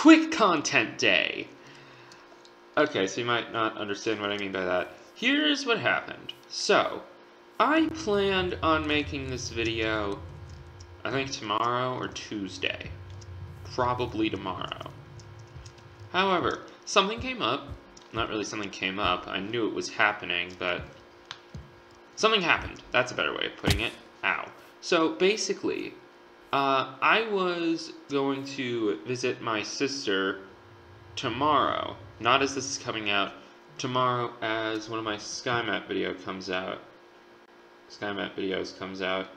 quick content day. Okay, so you might not understand what I mean by that. Here's what happened. So, I planned on making this video, I think tomorrow or Tuesday. Probably tomorrow. However, something came up. Not really something came up. I knew it was happening, but something happened. That's a better way of putting it. Ow. So basically, uh, I was going to visit my sister tomorrow. Not as this is coming out. Tomorrow as one of my SkyMap video comes out. SkyMap videos comes out.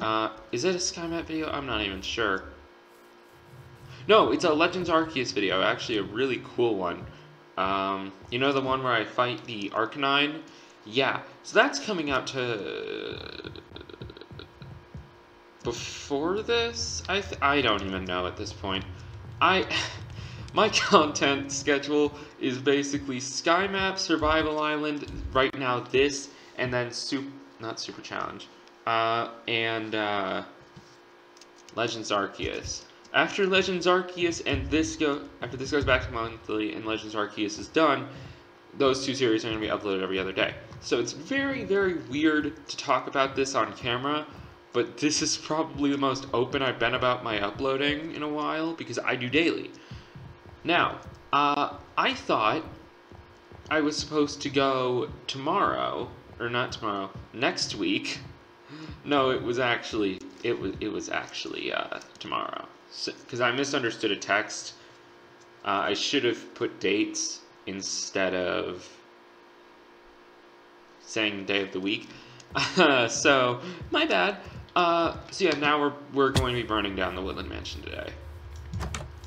Uh, is it a SkyMap video? I'm not even sure. No, it's a Legends Arceus video, actually a really cool one. Um, you know the one where I fight the Arcanine? Yeah, so that's coming out to... Before this? I, I don't even know at this point. I... My content schedule is basically Sky Map, Survival Island, right now this, and then Super not Super Challenge, uh, and uh, Legends Arceus. After Legends Arceus and this go after this goes back to monthly and Legends Arceus is done, those two series are going to be uploaded every other day. So it's very very weird to talk about this on camera, but this is probably the most open I've been about my uploading in a while because I do daily. Now, uh, I thought I was supposed to go tomorrow or not tomorrow, next week. No, it was actually it was it was actually uh, tomorrow because so, I misunderstood a text. Uh, I should have put dates instead of saying day of the week. so my bad. Uh, so yeah, now we're we're going to be burning down the Woodland Mansion today.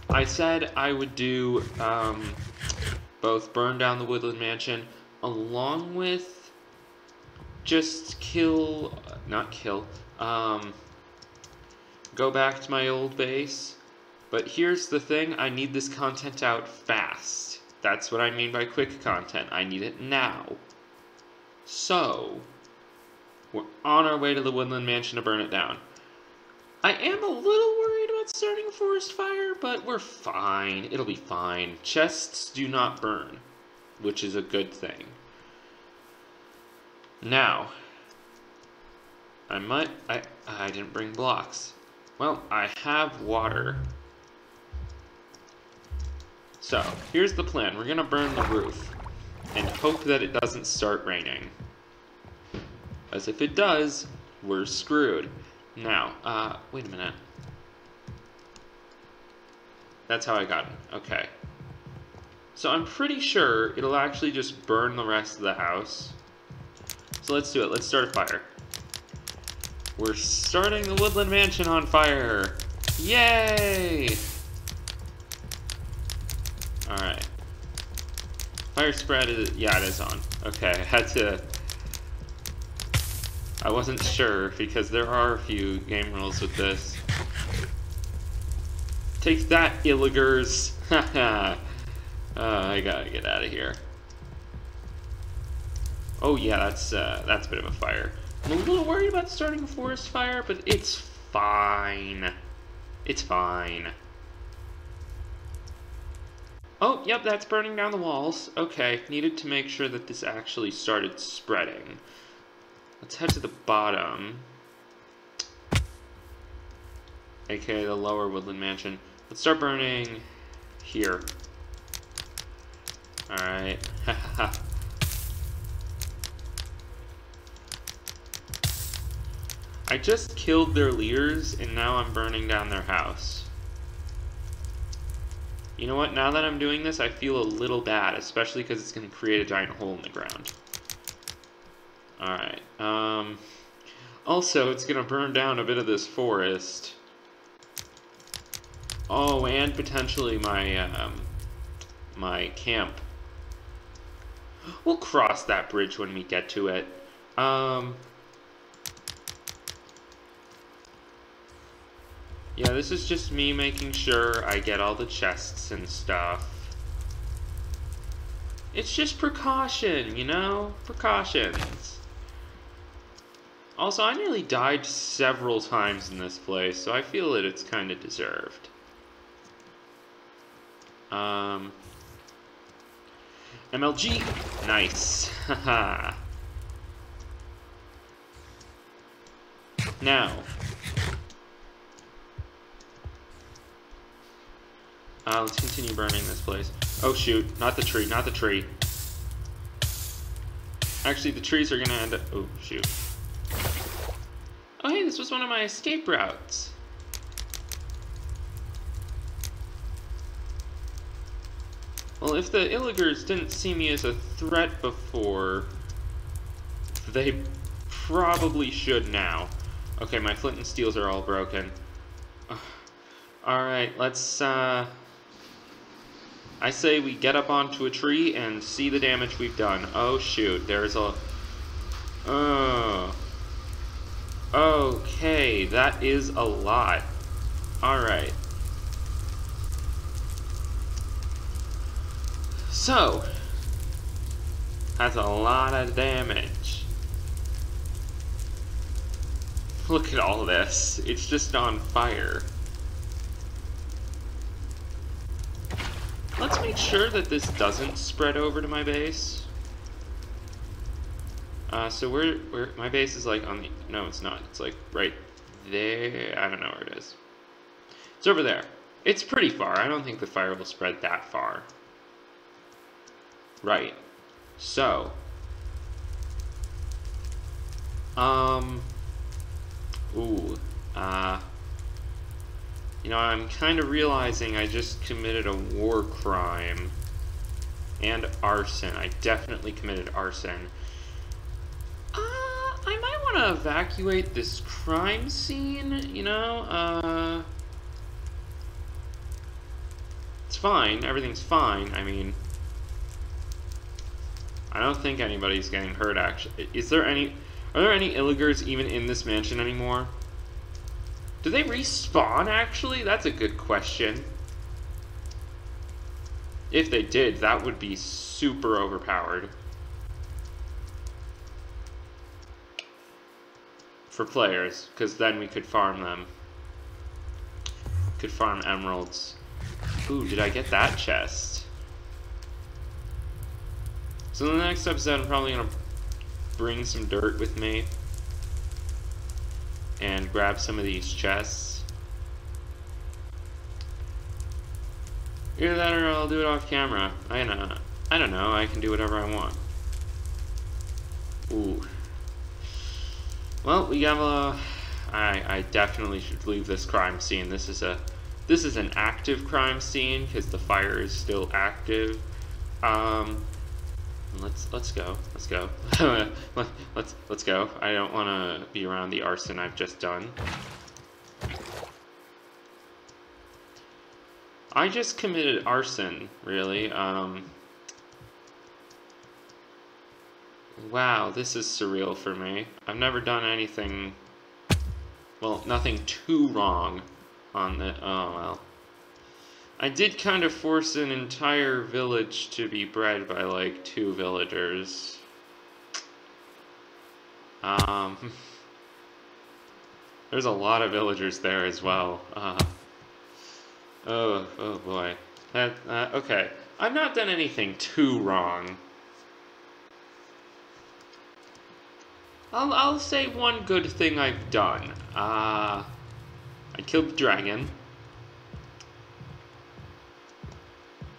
I said I would do um, both burn down the Woodland Mansion along with just kill, not kill, um, go back to my old base. But here's the thing, I need this content out fast. That's what I mean by quick content. I need it now. So, we're on our way to the Woodland Mansion to burn it down. I am a little worried about starting a forest fire, but we're fine. It'll be fine. Chests do not burn, which is a good thing. Now, I might, I, I didn't bring blocks. Well, I have water. So, here's the plan. We're gonna burn the roof and hope that it doesn't start raining. As if it does, we're screwed. Now, uh, wait a minute. That's how I got it. Okay. So I'm pretty sure it'll actually just burn the rest of the house. So let's do it. Let's start a fire. We're starting the Woodland Mansion on fire. Yay! Alright. Fire spread is, yeah, it is on. Okay, I had to, I wasn't sure because there are a few game rules with this. Take that, Illagers! Haha. uh, I gotta get out of here. Oh yeah, that's uh, that's a bit of a fire. I'm a little worried about starting a forest fire, but it's fine. It's fine. Oh, yep, that's burning down the walls. Okay, needed to make sure that this actually started spreading. Let's head to the bottom. AKA the lower woodland mansion. Let's start burning here. Alright. I just killed their leaders, and now I'm burning down their house. You know what, now that I'm doing this, I feel a little bad, especially because it's going to create a giant hole in the ground. Alright, um... Also, it's going to burn down a bit of this forest. Oh, and potentially my, um, my camp. We'll cross that bridge when we get to it. Um, Yeah, this is just me making sure I get all the chests and stuff. It's just precaution, you know? Precautions. Also, I nearly died several times in this place, so I feel that it's kind of deserved. Um, MLG, nice. Haha. now, uh, let's continue burning this place. Oh shoot, not the tree, not the tree. Actually, the trees are gonna end up. Oh shoot. This was one of my escape routes. Well, if the Illagers didn't see me as a threat before, they probably should now. Okay, my flint and steels are all broken. Alright, let's, uh... I say we get up onto a tree and see the damage we've done. Oh, shoot, there's a... Oh... Okay, that is a lot. Alright. So, that's a lot of damage. Look at all this. It's just on fire. Let's make sure that this doesn't spread over to my base. Uh, so where, where, my base is like on the, no it's not, it's like right there, I don't know where it is. It's over there. It's pretty far, I don't think the fire will spread that far. Right. So. Um. Ooh. Uh. You know, I'm kind of realizing I just committed a war crime. And arson. I definitely committed arson. Want to evacuate this crime scene, you know? Uh. It's fine. Everything's fine. I mean, I don't think anybody's getting hurt, actually. Is there any... Are there any Illagers even in this mansion anymore? Do they respawn, actually? That's a good question. If they did, that would be super overpowered. For players, because then we could farm them. Could farm emeralds. Ooh, did I get that chest? So in the next episode, I'm probably going to bring some dirt with me and grab some of these chests. Either that or I'll do it off camera. I know. I don't know. I can do whatever I want. Ooh. Well, we have a. I I definitely should leave this crime scene. This is a this is an active crime scene because the fire is still active. Um, Let's let's go. Let's go. let's let's go. I don't want to be around the arson I've just done. I just committed arson, really. Um, wow, this is surreal for me. I've never done anything, well, nothing too wrong on the, oh well. I did kind of force an entire village to be bred by like two villagers. Um, there's a lot of villagers there as well. Uh, oh, oh boy. That, uh, okay, I've not done anything too wrong. I'll, I'll say one good thing I've done. Uh, I killed the dragon.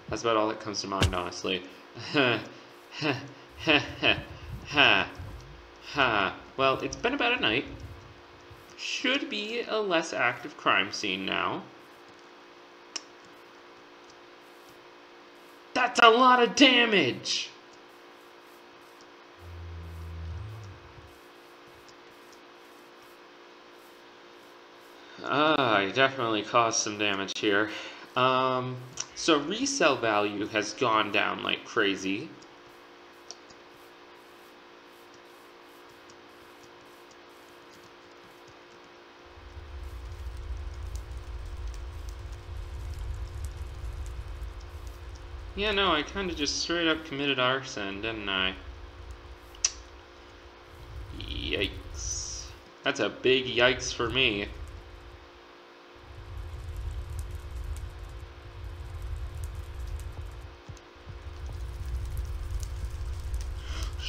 That's about all that comes to mind, honestly. ha, ha, ha, ha, ha. Well, it's been about a night. Should be a less active crime scene now. That's a lot of damage! Ah, I definitely caused some damage here. Um, so resale value has gone down like crazy. Yeah, no, I kind of just straight up committed arson, didn't I? Yikes. That's a big yikes for me. –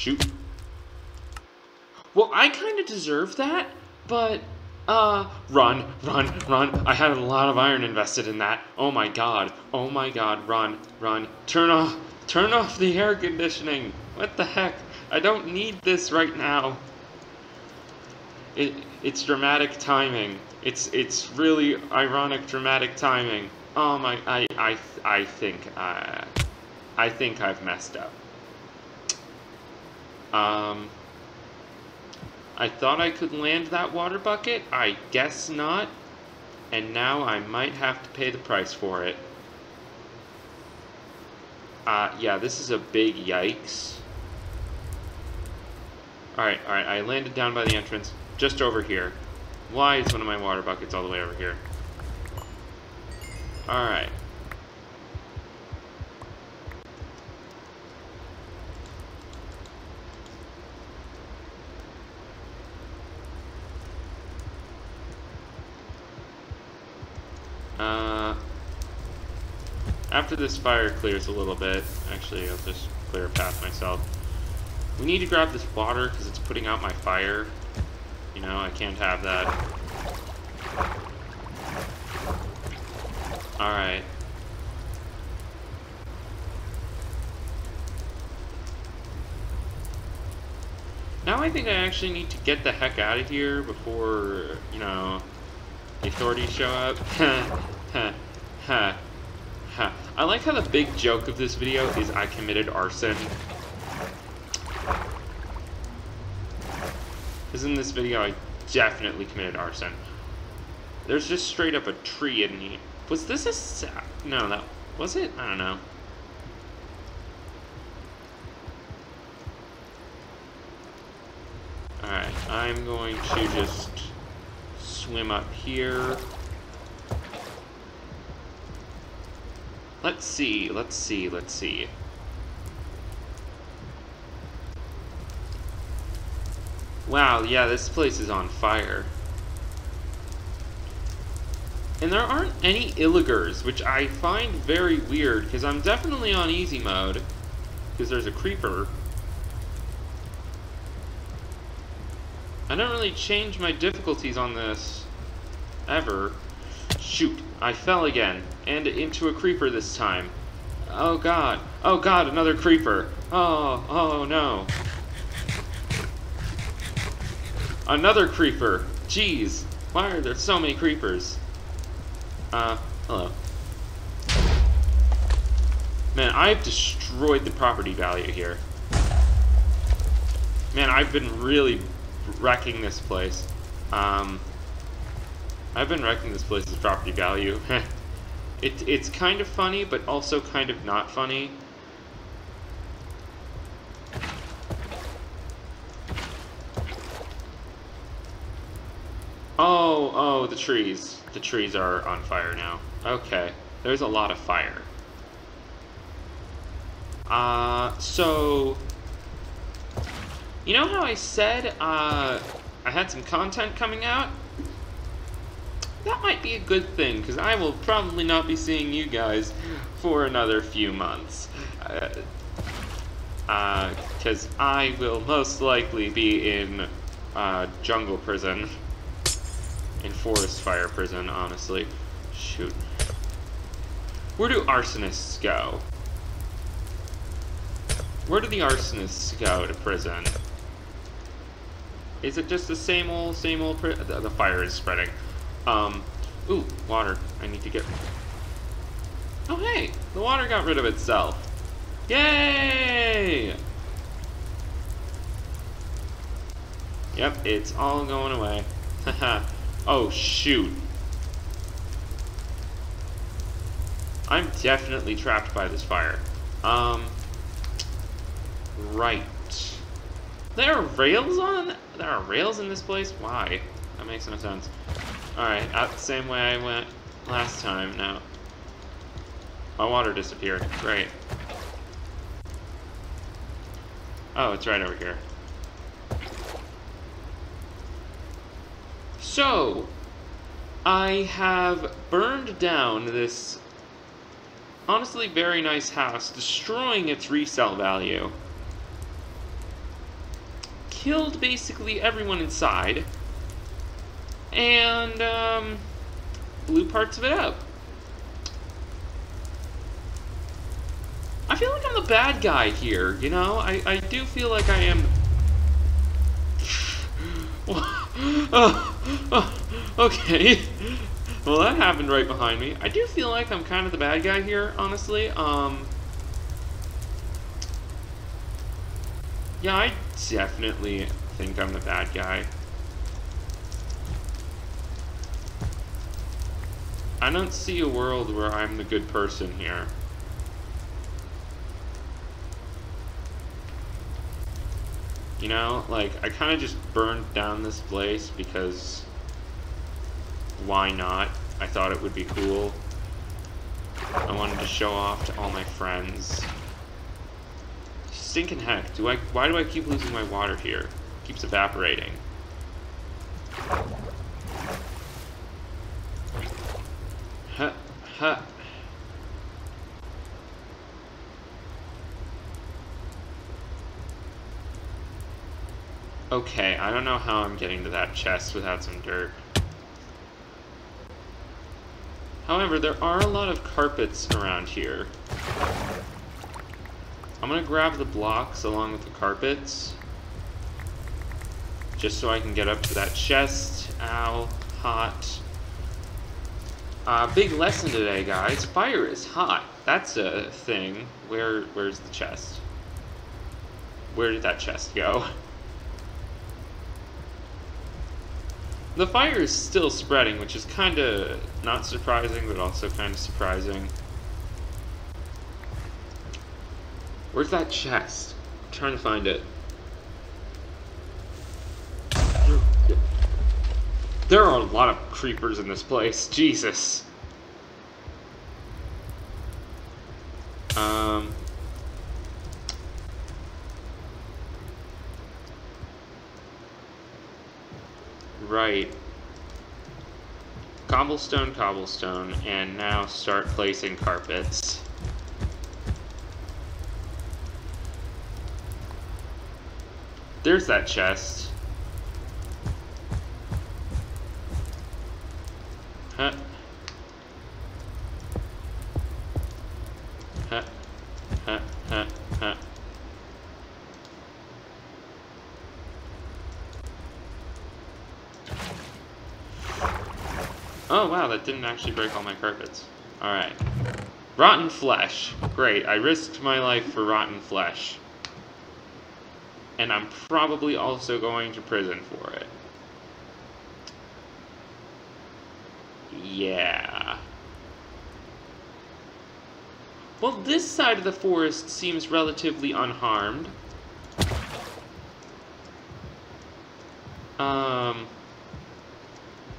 Shoot. Well, I kind of deserve that, but uh, run, run, run. I had a lot of iron invested in that. Oh my god. Oh my god. Run, run. Turn off, turn off the air conditioning. What the heck? I don't need this right now. It, it's dramatic timing. It's, it's really ironic dramatic timing. Oh my, I, I, I think, uh, I think I've messed up. Um... I thought I could land that water bucket. I guess not. And now I might have to pay the price for it. Uh, yeah, this is a big yikes. Alright, alright, I landed down by the entrance, just over here. Why is one of my water buckets all the way over here? Alright. After this fire clears a little bit, actually I'll just clear a path myself. We need to grab this water because it's putting out my fire. You know, I can't have that. Alright. Now I think I actually need to get the heck out of here before, you know, the authorities show up. I like how the big joke of this video is I committed arson. Because in this video, I definitely committed arson. There's just straight up a tree in here. Was this a... No, that... Was it? I don't know. Alright, I'm going to just swim up here. Let's see, let's see, let's see. Wow, yeah, this place is on fire. And there aren't any illagers, which I find very weird, because I'm definitely on easy mode. Because there's a creeper. I don't really change my difficulties on this, ever. Shoot, I fell again, and into a creeper this time. Oh god, oh god, another creeper. Oh, oh no. Another creeper. Jeez, why are there so many creepers? Uh, hello. Man, I've destroyed the property value here. Man, I've been really wrecking this place. Um, I've been wrecking this place's property value. it, it's kind of funny, but also kind of not funny. Oh, oh, the trees. The trees are on fire now. Okay, there's a lot of fire. Uh, so... You know how I said, uh, I had some content coming out? That might be a good thing, because I will probably not be seeing you guys for another few months. Because uh, uh, I will most likely be in uh, jungle prison. In forest fire prison, honestly. Shoot. Where do arsonists go? Where do the arsonists go to prison? Is it just the same old, same old... The, the fire is spreading. Um, ooh, water. I need to get... Oh, hey! The water got rid of itself. Yay! Yep, it's all going away. Haha. oh, shoot. I'm definitely trapped by this fire. Um, right. There are rails on? There are rails in this place? Why? That makes no sense. Alright, out the same way I went last time now. My water disappeared. Great. Oh, it's right over here. So, I have burned down this honestly very nice house, destroying its resale value. killed basically everyone inside, and um, blew parts of it up. I feel like I'm the bad guy here, you know? I, I do feel like I am... okay. Well, that happened right behind me. I do feel like I'm kind of the bad guy here, honestly. Um, yeah, I definitely think I'm the bad guy. I don't see a world where I'm the good person here. You know, like, I kind of just burned down this place because why not? I thought it would be cool. I wanted to show off to all my friends. Stinking heck, do I why do I keep losing my water here? It keeps evaporating. Huh. Okay, I don't know how I'm getting to that chest without some dirt. However, there are a lot of carpets around here. I'm gonna grab the blocks along with the carpets. Just so I can get up to that chest. Ow, hot. Uh, big lesson today, guys. Fire is hot. That's a thing. Where, where's the chest? Where did that chest go? The fire is still spreading, which is kind of not surprising, but also kind of surprising. Where's that chest? I'm trying to find it. There are a lot of creepers in this place. Jesus. Um... Right. Cobblestone, cobblestone, and now start placing carpets. There's that chest. Huh. Huh. Huh. Huh. Oh, wow, that didn't actually break all my carpets. Alright. Rotten flesh. Great, I risked my life for rotten flesh. And I'm probably also going to prison for it. Yeah. Well, this side of the forest seems relatively unharmed. Um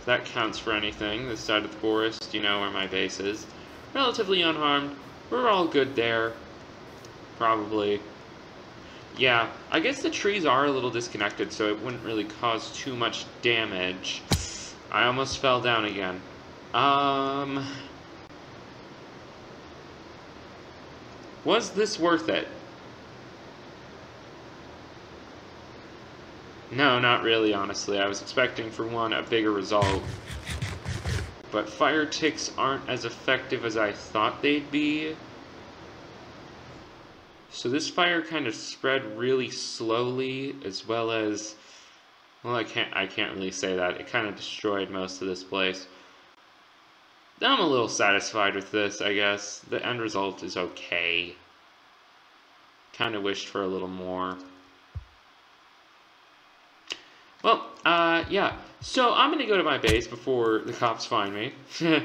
that counts for anything. This side of the forest, you know where my base is. Relatively unharmed. We're all good there. Probably. Yeah, I guess the trees are a little disconnected, so it wouldn't really cause too much damage. I almost fell down again. Um... Was this worth it? No, not really, honestly. I was expecting, for one, a bigger result. But fire ticks aren't as effective as I thought they'd be. So this fire kind of spread really slowly, as well as... Well, I can't, I can't really say that. It kind of destroyed most of this place. I'm a little satisfied with this, I guess. The end result is okay. Kind of wished for a little more. Well, uh, yeah. So I'm gonna go to my base before the cops find me.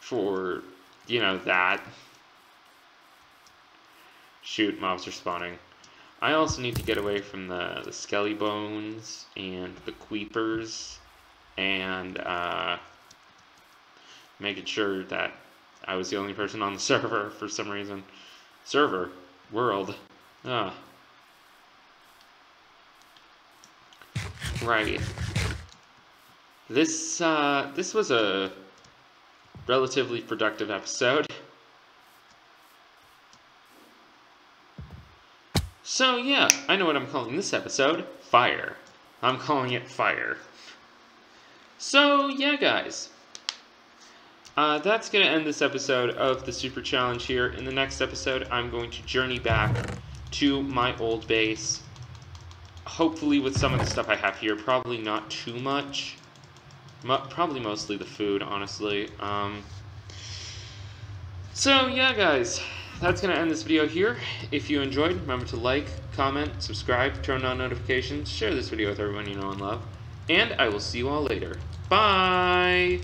For, you know, that. Shoot, mobs are spawning. I also need to get away from the, the skelly bones and the creepers and uh, making sure that I was the only person on the server for some reason. Server, world, ah. Right. This, uh, this was a relatively productive episode. So yeah, I know what I'm calling this episode. Fire. I'm calling it Fire. So yeah, guys. Uh, that's going to end this episode of the Super Challenge here. In the next episode, I'm going to journey back to my old base. Hopefully with some of the stuff I have here. Probably not too much. Mo probably mostly the food, honestly. Um, so, yeah, guys. That's going to end this video here. If you enjoyed, remember to like, comment, subscribe, turn on notifications, share this video with everyone you know and love. And I will see you all later. Bye!